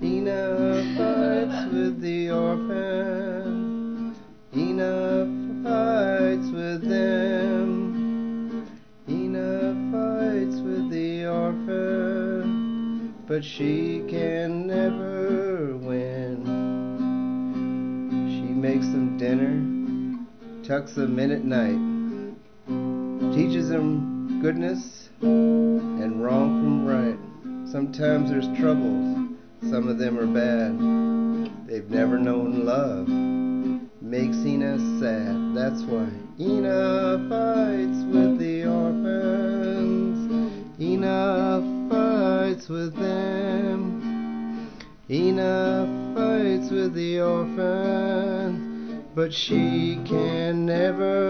Ena fights with the orphan. Ena fights with them. Ena fights with the orphan, but she can never win. She makes them dinner, tucks them in at night, teaches them goodness and wrong from right. Sometimes there's troubles, some of them are bad. They've never known love. Makes Ena sad, that's why Ena fights with the orphans. Ena fights with them. Ina fights with the orphans, but she can never.